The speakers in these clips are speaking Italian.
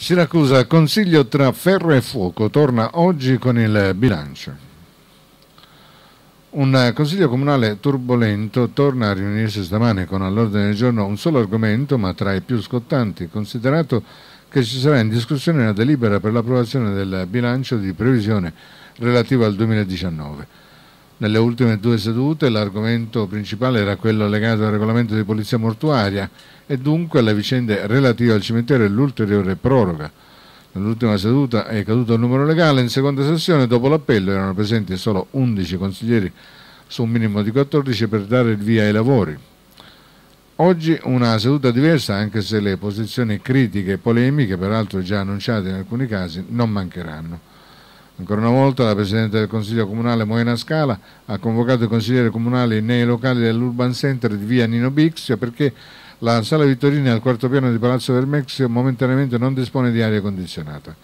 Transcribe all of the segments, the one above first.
Siracusa, consiglio tra ferro e fuoco, torna oggi con il bilancio. Un consiglio comunale turbolento torna a riunirsi stamane con all'ordine del giorno un solo argomento, ma tra i più scottanti, considerato che ci sarà in discussione una delibera per l'approvazione del bilancio di previsione relativo al 2019. Nelle ultime due sedute l'argomento principale era quello legato al regolamento di polizia mortuaria e dunque alle vicende relative al cimitero e l'ulteriore proroga. Nell'ultima seduta è caduto il numero legale, in seconda sessione dopo l'appello erano presenti solo 11 consiglieri su un minimo di 14 per dare il via ai lavori. Oggi una seduta diversa anche se le posizioni critiche e polemiche, peraltro già annunciate in alcuni casi, non mancheranno. Ancora una volta la Presidente del Consiglio Comunale Moena Scala ha convocato i consiglieri comunali nei locali dell'Urban Center di via Nino Bixia perché la sala Vittorini al quarto piano di Palazzo Vermexio momentaneamente non dispone di aria condizionata.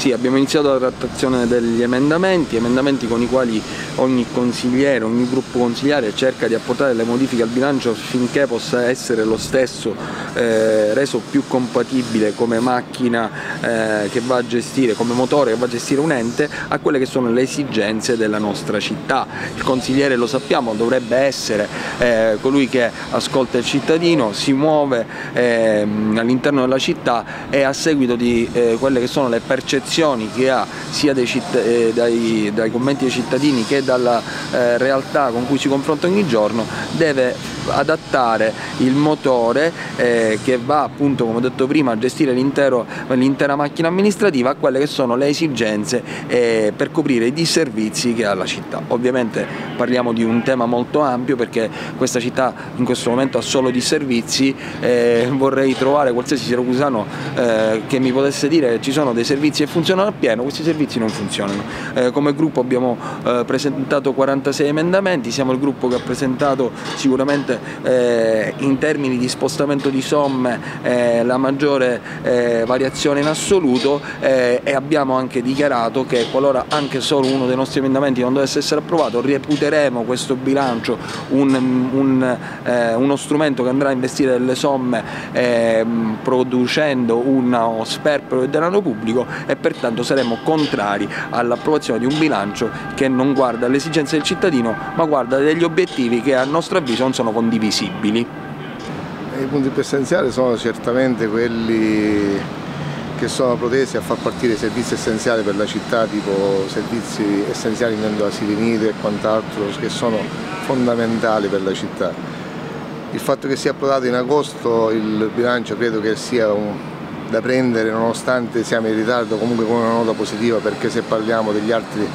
Sì, abbiamo iniziato la trattazione degli emendamenti, emendamenti con i quali ogni consigliere, ogni gruppo consigliare cerca di apportare le modifiche al bilancio finché possa essere lo stesso eh, reso più compatibile come macchina eh, che va a gestire, come motore che va a gestire un ente a quelle che sono le esigenze della nostra città. Il consigliere lo sappiamo dovrebbe essere eh, colui che ascolta il cittadino, si muove ehm, all'interno della città e a seguito di eh, quelle che sono le percezioni percezioni che ha sia eh, dai, dai commenti dei cittadini che dalla eh, realtà con cui si confronta ogni giorno deve adattare il motore eh, che va appunto come ho detto prima a gestire l'intera macchina amministrativa a quelle che sono le esigenze eh, per coprire i disservizi che ha la città. Ovviamente parliamo di un tema molto ampio perché questa città in questo momento ha solo disservizi, eh, vorrei trovare qualsiasi siracusano eh, che mi potesse dire che ci sono dei servizi e funzionano appieno, questi servizi non funzionano. Eh, come gruppo abbiamo eh, presentato 46 emendamenti, siamo il gruppo che ha presentato sicuramente eh, in termini di spostamento di somme eh, la maggiore eh, variazione in assoluto eh, e abbiamo anche dichiarato che qualora anche solo uno dei nostri emendamenti non dovesse essere approvato reputeremo questo bilancio un, un, uno strumento che andrà a investire delle somme producendo uno sperpero del denaro pubblico e pertanto saremo contrari all'approvazione di un bilancio che non guarda alle esigenze del cittadino ma guarda degli obiettivi che a nostro avviso non sono condivisibili. I punti più essenziali sono certamente quelli che sono protesi a far partire servizi essenziali per la città, tipo servizi essenziali in asili nidi e quant'altro, che sono fondamentali per la città. Il fatto che sia approdato in agosto il bilancio credo che sia un, da prendere nonostante siamo in ritardo comunque con una nota positiva perché se parliamo degli altri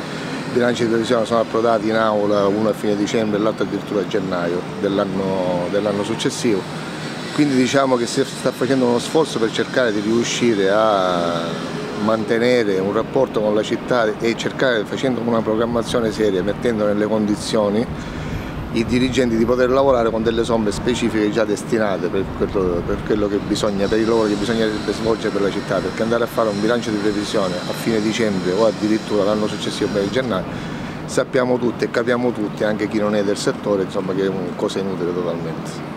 bilanci di previsione sono approdati in aula uno a fine dicembre e l'altro addirittura a gennaio dell'anno dell successivo. Quindi diciamo che si sta facendo uno sforzo per cercare di riuscire a mantenere un rapporto con la città e cercare facendo una programmazione seria mettendo nelle condizioni i dirigenti di poter lavorare con delle somme specifiche già destinate per quello, per quello che bisogna, per il lavoro che bisognerebbe svolgere per la città, perché andare a fare un bilancio di previsione a fine dicembre o addirittura l'anno successivo per il gennaio sappiamo tutti e capiamo tutti, anche chi non è del settore, insomma, che è una cosa inutile totalmente.